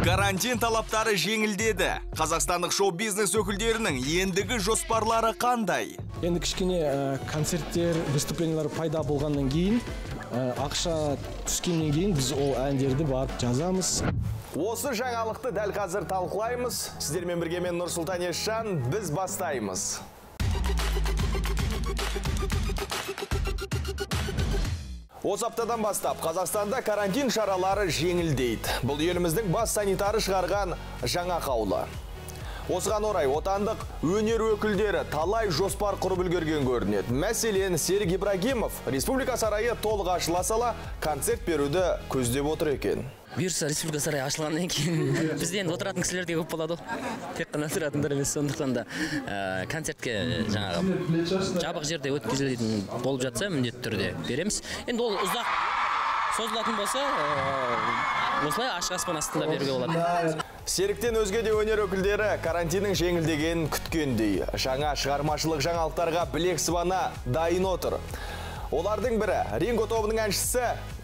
карантин талаптары жеңілдеді. Қазақстандық шоу бизнес өкілдерінің ендігі жоспарлары қандай? Енді кішкене ә, концерттер выступлениялар пайда болғаннан кейін ә, ақша түскеннен кейін біз ол әндерді барып жазамыз. Осы жаңалықты дәл қазір талқылаймыз. Сіздермен бірге мен нұрсұлтан есжан біз бастаймыз. Осы аптадан бастап қазақстанда карантин шаралары жеңілдейді. Бұл еліміздің бас санитары шығарған жаңа қаулы. Осыған орай отандық өнер өкілдері талай жоспар құрып үлгерген көрінеді. Мәселен серік ибрагимов республика сарайы толық ашыла сала концерт беруді көздеп отыр екен. Бұйырса республика сарайы ашылғаннан кейін бізде енді отыратын кісілер де көп болады ғой. Тек қана тұратындар емес сондықтан да ә, концертке жаңағы жабық жерде өткізілетін болып жатса міндетті түрде береміз. Енді ол ұзақ созылатын болса ә, осылай ашық аспан астында беруге болады. серіктен өзге де өнер өкілдері карантиннің жеңілдегенін күткендей. Жаңа шығармашылық жаңалықтарға білек сыбана дайын отыр. Олардың бірі ринго тобының әншісі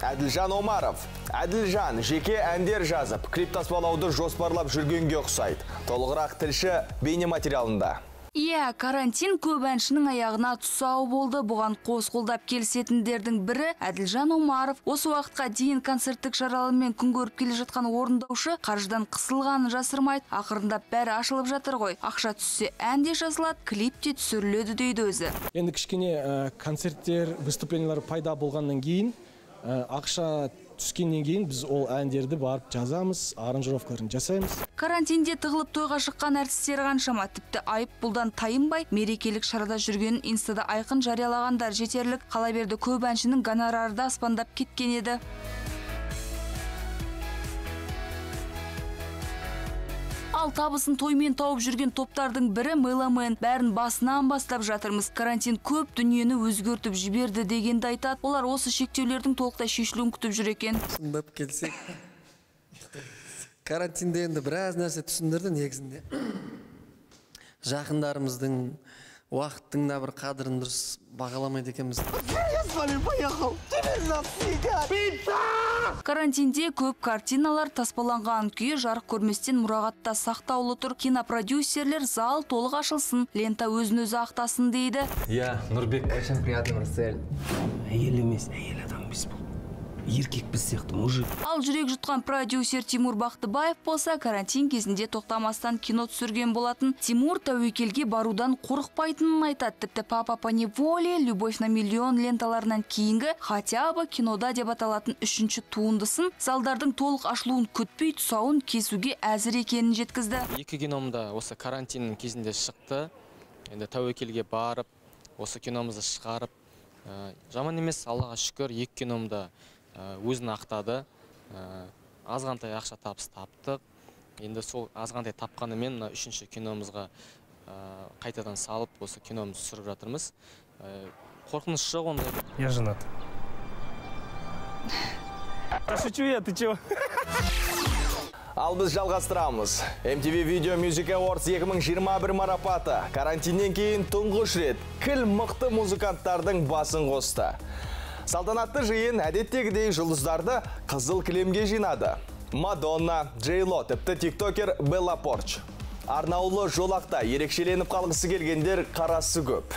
әділжан омаров. Әділжан жеке әндер жазып клип таспалауды жоспарлап жүргенге ұқсайды. Толығырақ тілші бейнематериалында. Иә, карантин көп әншінің аяғына тұсау болды. Бұған қос қолдап келісетіндердің бірі Әділжан Омаров. Осы уақытқа дейін концерттік шаралармен күн көріп келе жатқан орындаушы қаржыдан қысылғанын жасырмайды. Ақырында бәрі ашылып жатыр ғой. Ақша түссе ән де жазылады, клип те түсіріледі дейді өзі. енді кішкене ә, концерттер выступлениялар пайда болғаннан кейін ә, ақша түскеннен кейін біз ол әндерді барып жазамыз аранжировкаларын жасаймыз. Карантинде тығылып тойға шыққан әртістер қаншама тіпті айып бұлдан тайынбай мерекелік шарада жүргенін инстада айқын жариялағандар жетерлік. Қала берді көп әншінің гонорары да аспандап кеткен еді. Ал табысын тоймен тауып жүрген топтардың бірі меломен бәрін басынан бастап жатырмыз. Карантин көп дүниені өзгертіп жіберді дегенді айтады. Олар осы шектеулердің толықтай шешілуін күтіп жүр екен. Шындап келсек. Карантинде енді біраз нәрсе түсіндірді негізінде. Жақындарымыздың уақыттың да бір қадірін дұрыс бағаламайды екенбіз карантинде көп картиналар таспаланған күйі жарық көрместен мұрағатта сақтаулы тұр кинопродюсерлер зал толық ашылсын лента өзін өзі ақтасын дейді Я, Нұрбек. Очень приятно, Марсель. Әйел емес, әйел адам емес бұл. Еркек біз сияқты мужик. ал жүрек жұтқан продюсер тимур бақтыбаев болса карантин кезінде тоқтамастан кино түсірген болатын. Тимур тәуекелге барудан қорықпайтынын айтады. Тіпті папа по неволе любовь на миллион ленталарынан кейінгі хотя бы кинода деп аталатын үшінші туындысын залдардың толық ашылуын күтпей тұсауын кесуге әзір екенін жеткізді. Екі кином да осы карантин кезінде шықты. Енді тәуекелге барып осы киномызды шығарып ә, жаман емес аллаға шүкір екі кином да ә, өзін ақтады ә, азғантай ақша табыс таптық енді сол азғантай тапқанымен мына үшінші киномызға ә, қайтадан салып осы киномызды түсіріп жатырмыз қорқыныш жоқ ондай Я женат. да шучу я ты чего Ал біз жалғастырамыз. MTV Video Music Awards 2021 марапаты карантиннен кейін тұңғыш рет кіл мықты музыканттардың басын қосты. Салтанатты жиын әдеттегідей жұлдыздарды қызыл кілемге жинады. Мадонна, Джейло, тіпті тиктокер Белла Порч. Арнаулы жолақта ерекшеленіп қалғысы келгендер қарасы көп.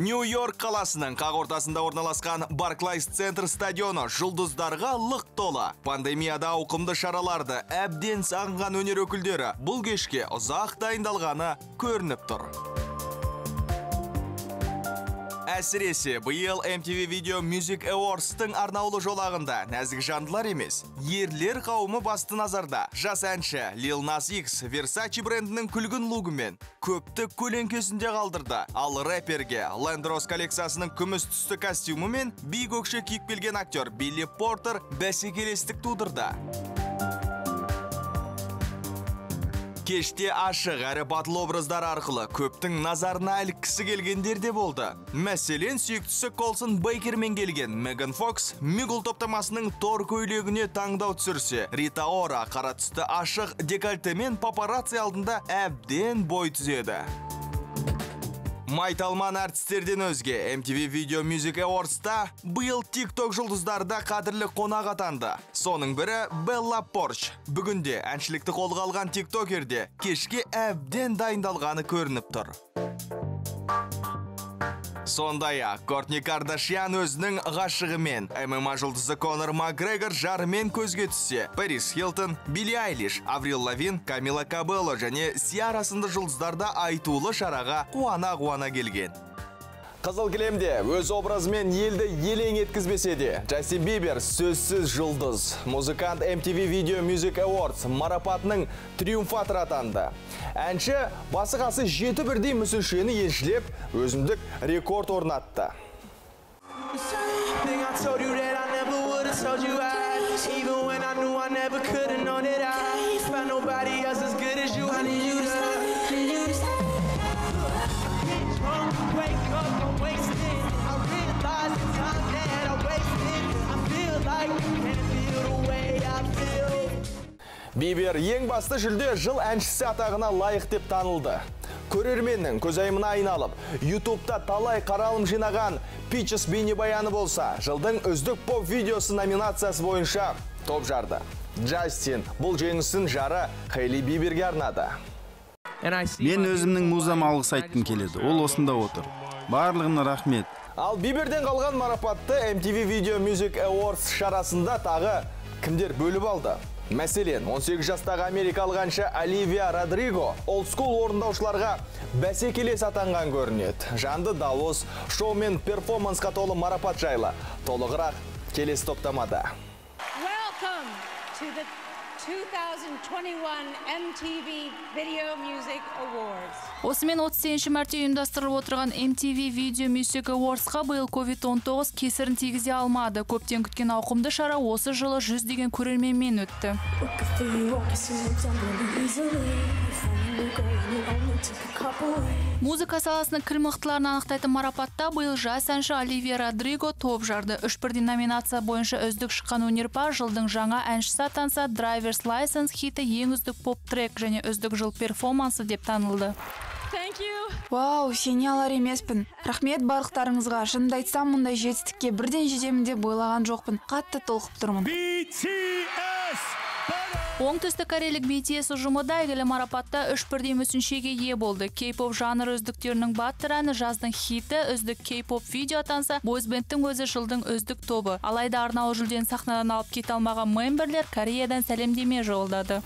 Нью-Йорк қаласының қақ ортасында орналасқан Барклайс Центр стадионы жұлдыздарға лық толы. Пандемияда ауқымды шараларды әбден сағынған өнер өкілдері бұл кешке ұзақ дайындалғаны көрініп тұр. Әсіресе биыл MTV Video Music Awards-тың арнаулы жолағында нәзік жандылар емес, ерлер қауымы басты назарда. Жас әнші Lil Nas X Versace брендінің күлгін лугымен көпті көлеңкесінде қалдырды. Ал рэперге Land Rose коллекциясының күміс түсті костюмі мен би көкше киіп келген актер Билли Портер бәсекелестік тудырды. Кеште ашық әрі батыл образдар арқылы көптің назарына іліккісі келгендер де болды. Мәселен, сүйіктісі Колсон Бейкермен келген Меган Фокс Мигл топтамасының тор көйлегіне таңдау түсірсе, Рита Ора қара түсті ашық декольтемен папарацци алдында әбден бой түзеді. Майталман әртістерден өзге MTV Video Music Awards'та бұйыл TikTok жұлдыздарда қадірлі қонақ атанды. Соның бірі Белла Порш. Бүгінде әншілікті қолға алған тиктокерде кешке әбден дайындалғаны көрініп тұр. Сондай-ақ Кортни Кардашьян өзінің ғашығымен ММА жұлдызы Конор Макгрегор жарымен көзге түссе, Пэрис Хилтон, Билли Айлиш, Аврил Лавин, Камила Кабелло және Сиара сынды жұлдыздарда айтулы шараға қуана-қуана келген. Қызыл кілемде өз образымен елді елең еткізбесе де, Джастин Бибер сөзсіз жұлдыз. Музыкант MTV Video Music Awards марапатының триумфатор атанды. Әнші басы қасы жеті бірдей мүсіншені еншілеп, өзіндік рекорд орнатты. Even when I knew I never could have known that I Бибер ең басты жүлде жыл әншісі атағына лайық деп танылды. Көрерменнің көзайымына айналып, YouTube'да талай қаралым жинаған Peaches бейнебаяны болса, жылдың үздік поп видеосы номинациясы бойынша топ жарды. Джастин бұл жеңісін жары Хейли Биберге арнады. Мен өзімнің музам алғыс айтқым келеді. Ол осында отыр. Барлығына рахмет. Ал Биберден қалған марапатты MTV Video Music Awards шарасында тағы кімдер бөліп алды? Мәселен, 18 жастағы америкалық әнші Оливия Родриго олдскул орындаушыларға бәсекелес атанған көрінеді. Жанды дауыс, шоу мен перформансқа толы марапат жайлы. Толығырақ келесі топтамада. Welcome to the 2021 MTV Video Music Awards. Осымен 38 мәрте ұйымдастырылып отырған MTV Video Music Awardsқа биыл COVID-19 кесірін тигізе алмады. Көптен күткен ауқымды шара осы жылы жүздеген көрерменмен өтті. Музыка саласының кіл мықтыларын анықтайтын марапатта биыл жас әнші Оливия Родриго топ жарды. Үш бірдей номинация бойынша үздік шыққан өнерпаз жылдың жаңа әншісі атанса Driver's License хиті ең үздік поп трек және үздік жыл перформансы деп танылды. Thank you. Вау, сене алар емеспін. Рахмет барлықтарыңызға. Шынымды айтсам, мұндай жетістікке бірден жетемін деп ойлаған жоқпын. Қатты толқып тұрмын. Оңтүстік корейлік BTS ұжымы да әйгілі марапатта үш бірдей мүсіншеге ие болды. Кей-поп жанры үздіктерінің баттыр әні жаздың хиті үздік кей-поп видео атанса, бойзбендтің өзі жылдың үздік тобы. Алайда арнау жүлдені сахнадан алып кете алмаған мемберлер Кореядан сәлемдеме жолдады.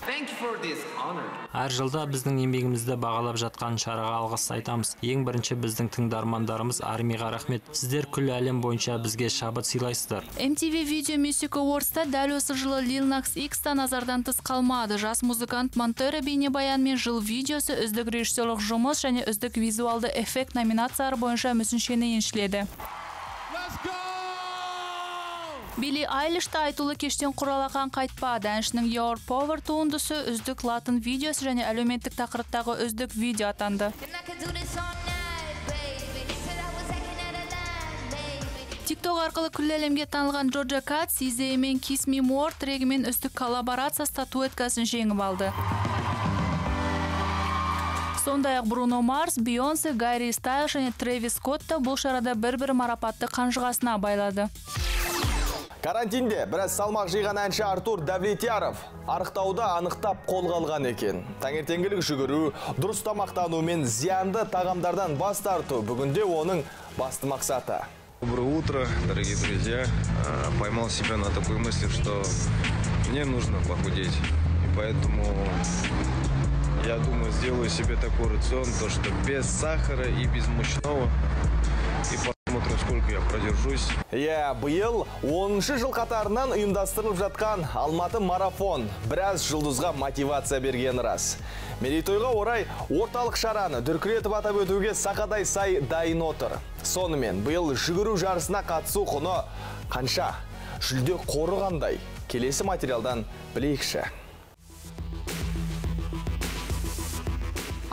әр жылда біздің еңбегімізді бағалап жатқан шараға алғыс айтамыз ең бірінші біздің тыңдармандарымыз армияға рахмет сіздер күллі әлем бойынша бізге шабыт сыйлайсыздар MTV Video Music Awards'та дәл осы жылы Lil Nas X та назардан тыс қалмады. Жас музыкант Монтера бейнебаян мен жыл видеосы үздік режиссерлық жұмыс және үздік визуалды эффект номинациялары бойынша мүсіншені еншіледі. Билли Айлиш та айтулы кештен құралақан қайтпады. Әншінің Your Power туындысы үздік латын видеосы және әлеуметтік тақырыптағы үздік видео атанды. TikTok арқылы күллі әлемге танылған Джорджа Кат Сизе мен Kiss Me More үздік коллаборация статуэткасын жеңіп алды. Сондай-ақ Бруно Марс, Бейонсе, Гайри Стайл және Трэвис Скотт та бұл шарада бір-бір марапатты қанжығасына байлады. Карантинде біраз салмақ жиған әнші Артур Давлетьяров арықтауда анықтап қолға алған екен. Таңертеңгілік жүгіру, дұрыс тамақтану мен зиянды тағамдардан бас тарту бүгінде оның басты мақсаты. Утро, дорогие друзья. А, Поймал себя на такой мысли, что мне нужно похудеть. И поэтому я думаю, сделаю себе такой рацион, то что без сахара и без мучного. И сколько я продержусь. Иә, биыл 10 жыл қатарынан ұйымдастырылып жатқан Алматы марафон біраз жұлдызға мотивация берген рас. Мерейтойға орай орталық шараны дүркіретіп атап өтуге сақадай сай дайын отыр. Сонымен биыл жүгіру жарысына қатысу құны қанша? Жүлде қоры қандай? Келесі материалдан білейікші.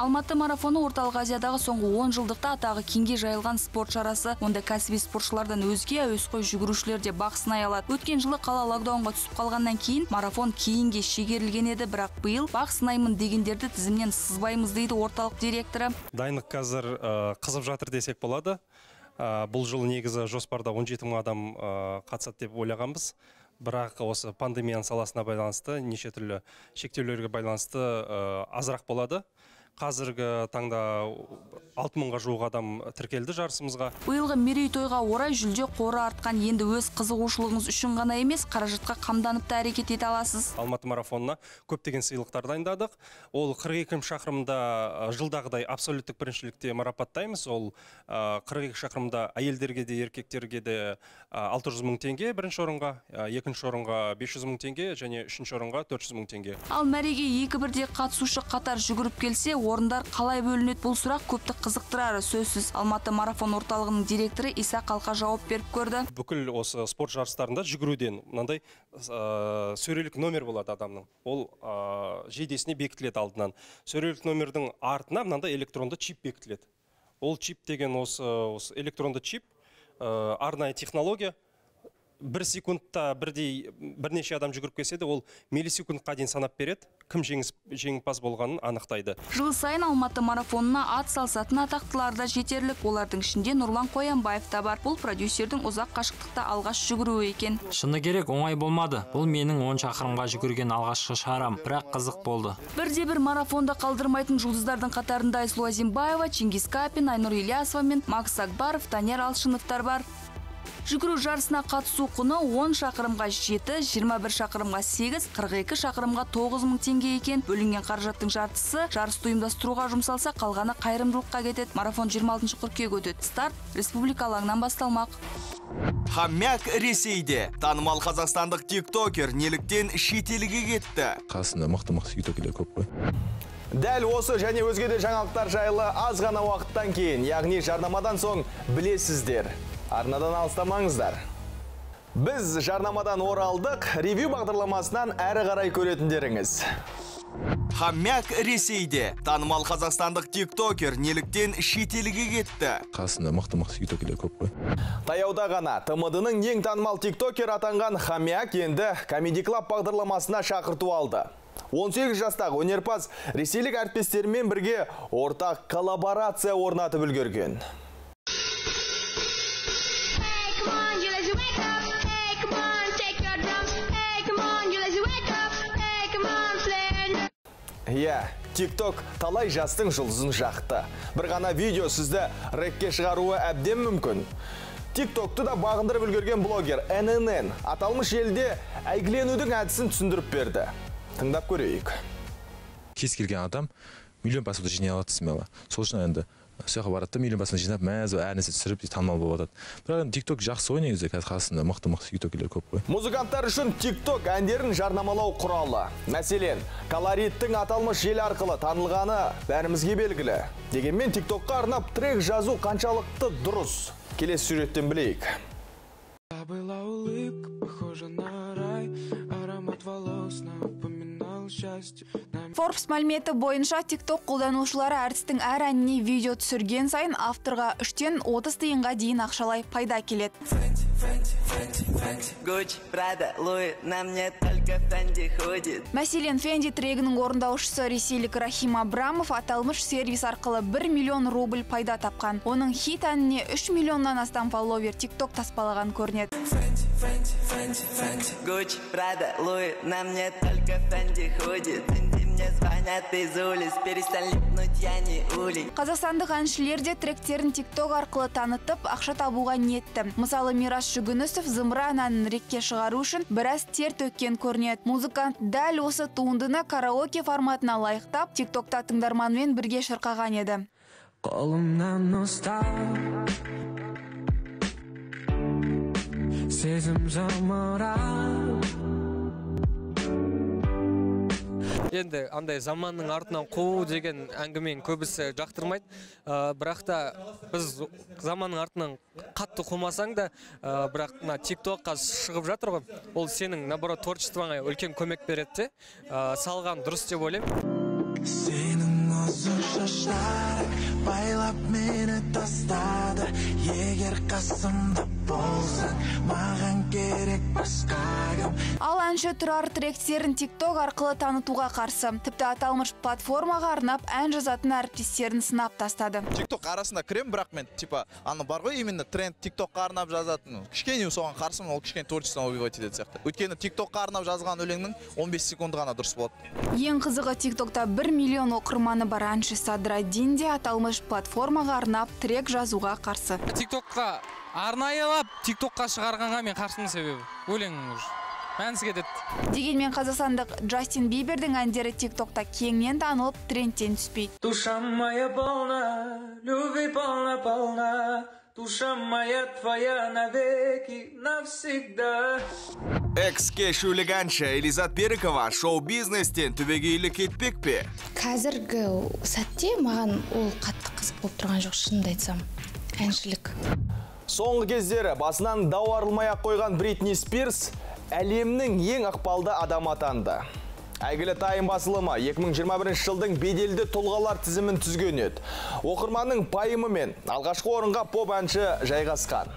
Алматы марафоны орталық азиядағы соңғы 10 жылдықта атағы кеңге жайылған спорт шарасы. Онда кәсіби спортшылардан өзге әуесқой жүгірушілер де бақ сынай алады. Өткен жылы қала локдаунға түсіп қалғаннан кейін марафон кейінге шегерілген еді бірақ биыл бақ сынаймын дегендерді тізімнен сызбаймыз дейді орталық директоры. Дайындық қазір қызып жатыр десек болады. Бұл жыл негізі жоспарда 17 мың адам қатысады деп ойлағанбыз. Бірақ осы пандемияның саласына байланысты неше түрлі шектеулерге байланысты азырақ болады. Қазіргі таңда алты мыңға жуық адам тіркелді жарысымызға. Биылғы мерейтойға орай жүлде қоры артқан енді өз қызығушылығыңыз үшін ғана емес қаражатқа қамданып та әрекет ете аласыз. Алматы марафонына көптеген сыйлықтар дайындадық. Ол 42 шақырымда ә, жылдағыдай абсолюттік біріншілікте марапаттаймыз. Ол ә, 42 шақырымда әйелдерге де еркектерге де ә, 600 мың теңге бірінші орынға екінші орынға 500 мың теңге және үшінші орынға 400 мың теңге. Ал мәреге екі бірдей қатысушы қатар жүгіріп келсе орындар қалай бөлінеді бұл сұрақ көпті қызықтырары сөзсіз. Алматы марафон орталығының директоры иса қалқа жауап беріп көрді. Бүкіл осы спорт жарыстарында жүгіруден мынандай сөрелік номер болады адамның. Ол ә, жейдесіне бекітіледі алдынан. Сөрелік номердің артына мынандай электронды чип бекітіледі. Ол чип деген осы, электронды чип арнайы технология бір секундта бірдей бірнеше адам жүгіріп келсе де ол миллисекундқа дейін санап береді кім жеңіс жеңімпаз болғанын анықтайды. Жыл сайын алматы марафонына ат салысатын атақтылар да жетерлік. Олардың ішінде нұрлан қоянбаев та бар. Бұл продюсердің ұзақ қашықтықта алғаш жүгіруі екен. Шыны керек оңай болмады. Бұл менің он шақырымға жүгірген алғашқы шарам. Бірақ қызық болды. Бірде бір марафонды қалдырмайтын жұлдыздардың қатарында айсұлу әзімбаева чингиз капин айнұр ильясова мен макс акбаров данияр алшыновтар бар. Жүгіру жарысына қатысу құны 10 шақырымға 7, 21 шақырымға 8, 42 шақырымға 9 мың теңге екен. Бөлінген қаражаттың жартысы жарысты ұйымдастыруға жұмсалса, қалғаны қайырымдылыққа кетеді. Марафон 26 қыркүйек өтеді. Старт республика алаңынан басталмақ. Хамяк Ресейде танымал қазақстандық тиктокер неліктен шетелге кетті. қасында мықты мықты тиктокерлер көп қой Дәл осы және өзге де жаңалықтар жайлы аз ғана уақыттан кейін, яғни жарнамадан соң білесіздер. Арнадан алыстамаңыздар. Біз жарнамадан оралдық, ревью бағдарламасынан әрі қарай көретіндеріңіз. Хамяк Ресейде танымал қазақстандық тиктокер неліктен шетелге кетті. қасында мықты мықты тиктокерлер көп қой Таяуда ғана ТМД-ның ең танымал тиктокер атанған Хамяк енді Comedy Club бағдарламасына шақырту алды. 18 жастағы өнерпаз ресейлік әріптестерімен бірге ортақ коллаборация орнатып үлгерген. Иә, TikTok талай жастың жұлдызын жақты. Бір ғана видео сізді рэкке шығаруы әбден мүмкін. TikTokты да бағындырып үлгерген блогер NNN аталмыш елде әйгіленудің әдісін түсіндіріп берді. Тыңдап көрейік. кез келген адам миллион просмотр жинай алады смело сол үшін енді сол жаққа барады да миллион просмотр жинап мәз әр нәрсе түсіріп танымал болып жатады бірақ енді тикток жақсы ғой негізі қазір қасында мықты мықты тиктокерлер көп қой Музыканттар үшін TikTok әндерін жарнамалау құралы. Мәселен, колориттің аталмыш жел арқылы танылғаны бәрімізге белгілі. Дегенмен TikTokқа арнап трек жазу қаншалықты дұрыс. Келесі сюжеттен білейік. Была улыбка, похожа на рай Аромат волос напоминал Forbes мәліметі бойынша TikTok қолданушылары әртістің әр әніне видео түсірген сайын авторға 3-тен 30 тиынға дейін ақшалай пайда келеді. Гуччи, Прада, Луи, на мне только Фенди ходит. Мәселен, Фенди трегінің орындаушысы ресейлік Рахим Абрамов аталмыш сервис арқылы 1 миллион рубль пайда тапқан. Оның хит әніне 3 миллионнан астам фолловер TikTok таспалаған көрінеді. Гуччи, Прада, Луи, на мне только Фенди ходит. Инди мне звонят из улиц, перестань липнуть, я не улей. Қазақстандық әншілер де тректерін TikTok арқылы танытып, ақша табуға ниетті. Мысалы, Мирас Жүгінісов зымыран әнін рекке шығару үшін біраз тер төккен көрінеді. Музыкант дәл осы туындыны караоке форматына лайықтап, TikTokта тыңдарманмен бірге шырқаған еді. Қолымнан ұстап Сезім жамырап енді андай заманның артынан қуу деген әңгімені көбісі жақтырмайды. Ә, бірақ та біз заманның артынан қатты қумасаң да ә, бірақ мына тиктокқа шығып жатыр ғой. Ол сенің наоборот творчествоңа үлкен көмек береді де ә, салған дұрыс деп ойлаймын. Сенің қызыл шаштары байлап мені тастады. Егер қасымда болсаң маған керек басқа кім әнші тұрар тректерін тикток арқылы танытуға қарсы. Тіпті аталмыш платформаға арнап ән жазатын әріптестерін сынап тастады. Тикток арасында кіремін бірақ мен типа аны бар ғой именно тренд тиктокқа арнап жазатын. Кішкене соған қарсымын ол кішкене творчествоны убивать ететін сияқты. Өйткені тиктокқа арнап жазған өлеңнің 15 секунды ғана дұрыс болады. Ең қызығы тиктокта 1 миллион оқырманы бар әнші садраддин де аталмыш платформаға арнап трек жазуға қарсы. Тиктокқа арнайылап тиктокқа шығарғанға мен қарсымын себебі өлең уже. Мәнсіз кетеді. Дегенмен қазақстандық джастин бибердің әндері тиктокта кеңінен танылып трендтен түспейді. Душа моя полна, любви полна, полна. Душа моя твоя навеки, навсегда. Экс-кешулік әнші Элизат Берікова шоу-бизнестен түбегейлі кетпек пе? қазіргі сәтте маған ол қатты қызық болып тұрған жоқ шынымды айтсам. Әншілік. Соңғы кездері басынан дау арылмай ақ қойған Бритни Спирс әлемнің ең ықпалды адам атанды. Әйгілі тайым басылымы 2021 жылдың беделді тұлғалар тізімін түзген еді. Оқырманның пайымымен алғашқы орынға поп әнші жайғасқан.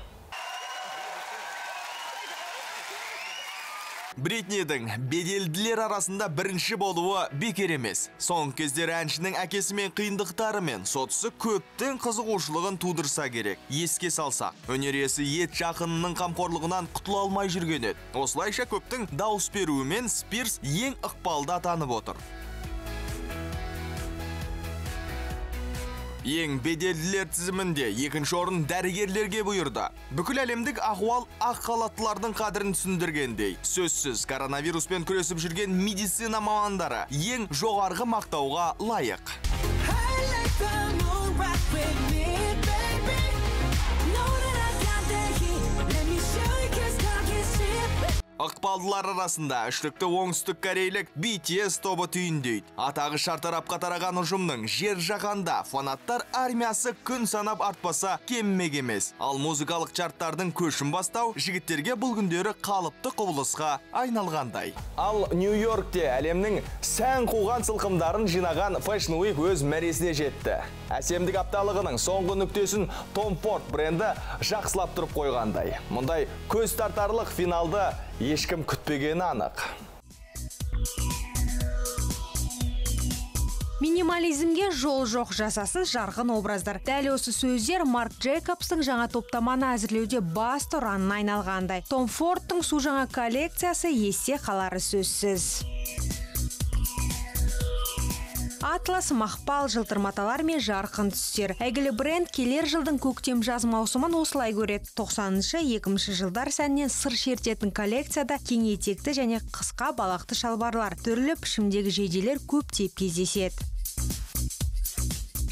Бритнидің беделділер арасында бірінші болуы бекер емес. Соңғы кездері әншінің әкесі мен қиындықтары мен сотысы көптің қызығушылығын тудырса керек. Еске салсақ, өнер иесі ет жақынының қамқорлығынан құтыла алмай жүрген еді. Осылайша көптің дауыс беруімен Спирс ең ықпалды атанып отыр. Ең беделділер тізімінде екінші орын дәрігерлерге бұйырды. Бүкіл әлемдік ахуал ақ халаттылардың қадірін түсіндіргендей. Сөзсіз коронавируспен күресіп жүрген медицина мамандары ең жоғарғы мақтауға лайық. Ықпалдылар арасында үштікті оңтүстік корейлік BTS тобы түйіндейді. Атағы шартарапқа тараған ұжымның жер жағанда фанаттар армиясы күн санап артпаса кеммек емес. Ал музыкалық чарттардың көшін бастау жігіттерге бұл күндері қалыпты құбылысқа айналғандай. Ал Нью-Йоркте әлемнің сән қуған сылқымдарын жинаған Fashion Week өз мәресіне жетті. Әсемдік апталығының соңғы нүктесін Tom Ford бренді жақсылап тұрып қойғандай. Мұндай көз тартарлық финалды ешкім күтпегені анық. Минимализмге жол жоқ жасасын жарғын образдар. Дәл осы сөздер Марк Джейкобстың жаңа топтаманы әзірлеуде басты ұранына айналғандай. Том Фордтың су жаңа коллекциясы есте қалары сөзсіз. Атлас мақпал жылтыр маталар мен жарқын түстер. Әйгілі бренд келер жылдың көктем жаз маусымын осылай көреді. 90-шы 2000 жылдар сәннен сыр шертетін коллекцияда кең етекті және қысқа балақты шалбарлар, түрлі пішімдегі жейделер көптеп кездеседі.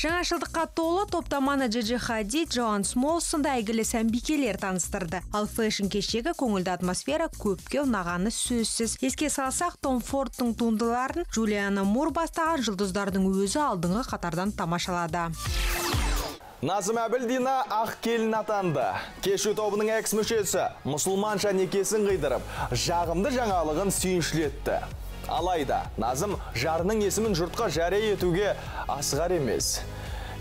Жаңашылдыққа толы топтаманы Джиджи Хадид, Джоан Смолс сынды әйгілі сәнбикелер таныстырды. Ал фэшн кешегі көңілді атмосфера көпке ұнағаны сөзсіз. Еске салсақ, Том Фордтың туындыларын Джулиана Мур бастаған жұлдыздардың өзі алдыңғы қатардан тамашалады. Назым Әбілдина ақ келін атанды. Кешу тобының экс мүшесі мұсылманша некесін қидырып, жағымды жаңалығын сүйіншілетті. Алайда, Назым жарының есімін жұртқа жария етуге асығар емес.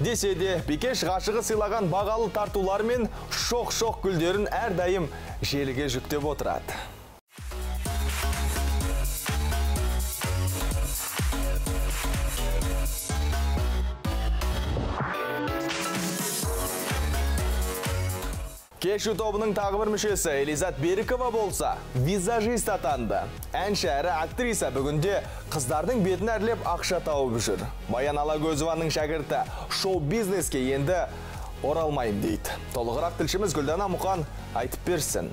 Десе де, бекеш ғашығы сыйлаған бағалы тартулар мен шоқ-шоқ гүлдерін әрдайым желіге жүктеп отырады. Кешу тобының тағы бір мүшесі Элизат Берікова болса, визажист атанды. Әнші әрі актриса бүгінде қыздардың бетін әрлеп ақша тауып жүр. Баян Алагөзованың шәкірті шоу-бизнеске енді оралмайым дейді. Толығырақ тілшіміз Гүлдана Мұқан айтып берсін.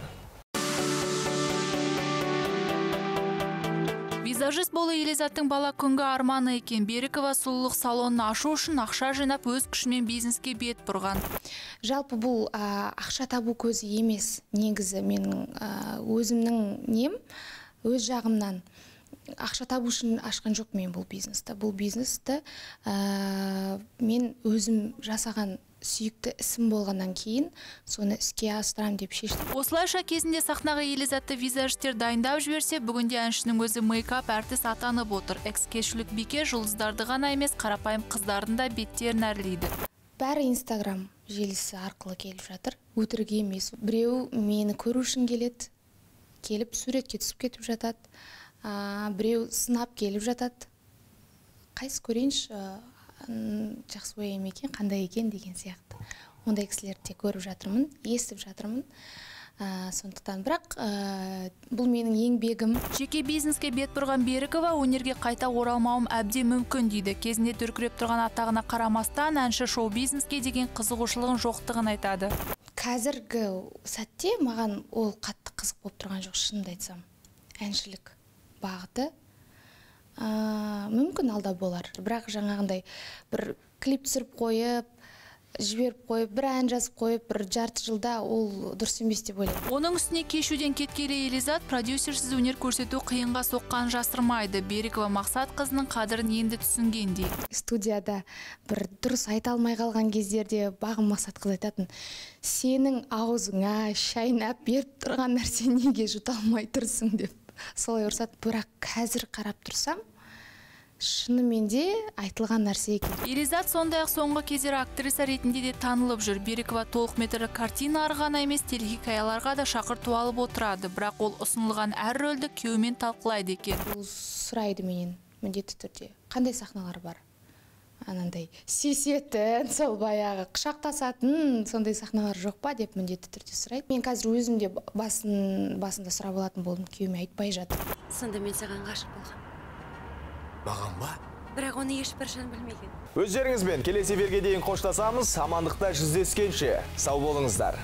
Визажист болу Елизаттың бала күнгі арманы екен. Берікова сұлулық салонын ашу үшін ақша жинап өз күшімен бизнеске бет бұрған. жалпы бұл ақша табу көзі емес негізі менің а, өзімнің нем өз жағымнан ақша табу үшін ашқан жоқ мен бұл бизнесті бұл бизнесті ә, мен өзім жасаған сүйікті ісім болғаннан кейін соны іске асырамын деп шештім. Осылайша кезінде сахнаға елизатты визажистер дайындап жіберсе бүгінде әншінің өзі мейкап әртіс атанып отыр. Экс кешілік бике жұлдыздарды ғана емес қарапайым қыздардың да беттерін әрлейді. Бәрі инстаграм желісі арқылы келіп жатыр. Өтірік емес біреу мені көру үшін келеді келіп суретке түсіп кетіп жатады біреу сынап келіп жатады. Қайсы көрейінші жақсы ой ма екен қандай екен деген сияқты. Ондай кісілерді де көріп жатырмын естіп жатырмын. Ә, сондықтан бірақ ә, бұл менің еңбегім. Жеке бизнеске бет бұрған берікова өнерге қайта оралмауым әбден мүмкін дейді. Кезінде дүркіреп тұрған атағына қарамастан әнші шоу бизнеске деген қызығушылығын жоқтығын айтады. Қазіргі сәтте маған ол қатты қызық болып тұрған жоқ шынымды айтсам. Әншілік бағыты ә, мүмкін алда болар. Бірақ жаңағындай бір клип түсіріп қойып жіберіп қойып бір ән жазып қойып бір жарты жылда ол дұрыс емес деп ойлаймын. Оның үстіне кешуден кеткелі елизат продюсерсіз өнер көрсету қиынға соққанын жасырмайды. Берікова мақсат қызының қадірін енді түсінгендей. Студияда бір дұрыс айта алмай қалған кездерде бағым мақсатқызы айтатын сенің аузыңа шайнап беріп тұрған нәрсе неге жұта алмай тұрсың? деп. Солай ұрсады. Бірақ қазір қарап тұрсам шынымен де айтылған нәрсе екен. Елизат сондай ақ соңғы кездері актриса ретінде де танылып жүр. Берікова толық метрлі картиналар ғана емес телехикаяларға да шақырту алып отырады. Бірақ ол ұсынылған әр рөлді күйеуімен талқылайды екен. Ол сұрайды менен міндетті түрде. Қандай сахналар бар? Анандай сүйісетін сол баяғы құшақтасатын сондай сахналар жоқ па деп міндетті түрде сұрайды. Мен қазір өзім де басын басында сұрап алатын болдым күйеуіме айтпай жатып сонда мен саған ғашық болғанмын маған ба? Бірақ оны ешқашан білмеген. Өздеріңізбен келесі эфирге дейін қоштасамыз. Амандықта жүздескенше. Сау болыңыздар.